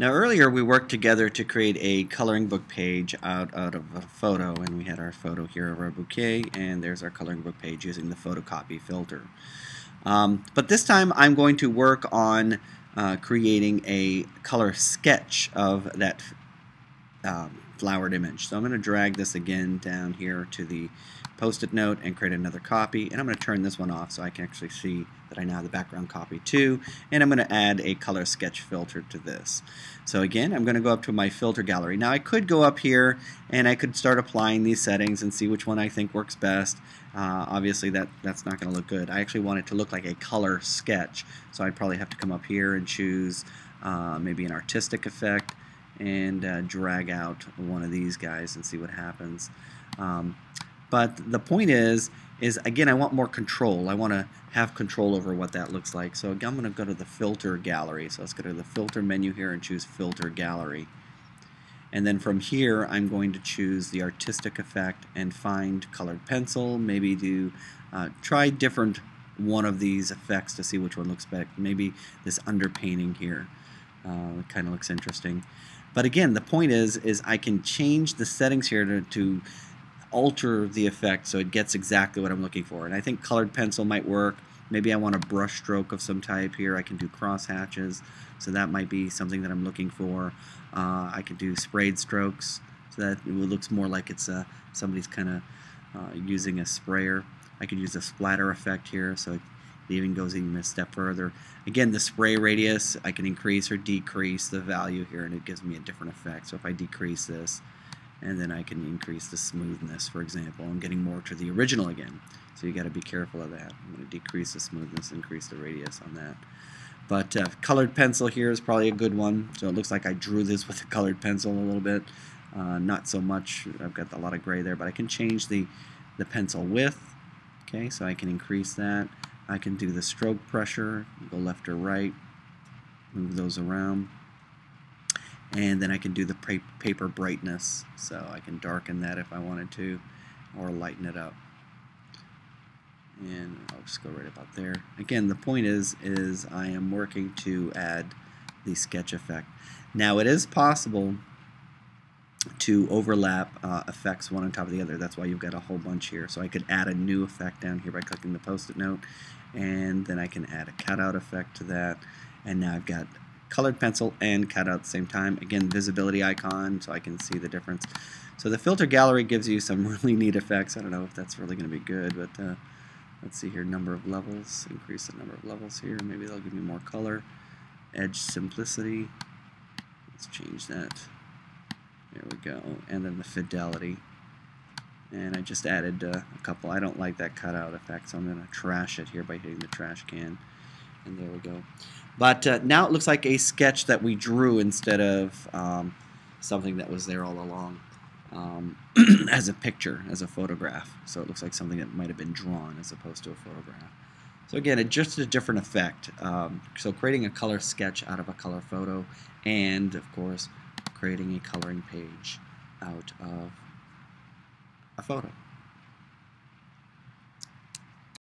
Now earlier we worked together to create a coloring book page out, out of a photo and we had our photo here of our bouquet and there's our coloring book page using the photocopy filter. Um, but this time I'm going to work on uh, creating a color sketch of that um, flowered image. So I'm going to drag this again down here to the post-it note and create another copy and I'm going to turn this one off so I can actually see that I now have the background copy too and I'm going to add a color sketch filter to this. So again I'm going to go up to my filter gallery. Now I could go up here and I could start applying these settings and see which one I think works best. Uh, obviously that that's not going to look good. I actually want it to look like a color sketch so I'd probably have to come up here and choose uh, maybe an artistic effect and uh, drag out one of these guys and see what happens. Um, but the point is, is again, I want more control. I want to have control over what that looks like. So again I'm going to go to the filter gallery. So let's go to the filter menu here and choose filter gallery. And then from here, I'm going to choose the artistic effect and find colored pencil. Maybe do uh, try different one of these effects to see which one looks better. Maybe this underpainting here uh, kind of looks interesting. But again, the point is, is I can change the settings here to, to alter the effect so it gets exactly what I'm looking for. And I think colored pencil might work. Maybe I want a brush stroke of some type here. I can do cross hatches, so that might be something that I'm looking for. Uh, I can do sprayed strokes, so that it looks more like it's uh, somebody's kind of uh, using a sprayer. I could use a splatter effect here, so it even goes even a step further. Again, the spray radius, I can increase or decrease the value here, and it gives me a different effect. So if I decrease this, and then I can increase the smoothness for example I'm getting more to the original again. So you got to be careful of that. I'm going to decrease the smoothness increase the radius on that. But uh, colored pencil here is probably a good one. So it looks like I drew this with a colored pencil a little bit. Uh, not so much. I've got a lot of gray there but I can change the the pencil width. Okay so I can increase that I can do the stroke pressure go left or right move those around. And then I can do the paper brightness so I can darken that if I wanted to or lighten it up. And I'll just go right about there. Again the point is is I am working to add the sketch effect. Now it is possible to overlap uh, effects one on top of the other that's why you've got a whole bunch here so I could add a new effect down here by clicking the post-it note and then I can add a cutout effect to that and now I've got colored pencil and cutout at the same time. Again, visibility icon so I can see the difference. So the filter gallery gives you some really neat effects. I don't know if that's really going to be good, but uh, let's see here, number of levels, increase the number of levels here. Maybe they'll give me more color. Edge simplicity, let's change that. There we go. And then the fidelity. And I just added uh, a couple. I don't like that cutout effect, so I'm going to trash it here by hitting the trash can. And there we go. But uh, now it looks like a sketch that we drew instead of um, something that was there all along um, as a picture, as a photograph. So it looks like something that might have been drawn as opposed to a photograph. So again, it just a different effect. Um, so creating a color sketch out of a color photo and, of course, creating a coloring page out of a photo.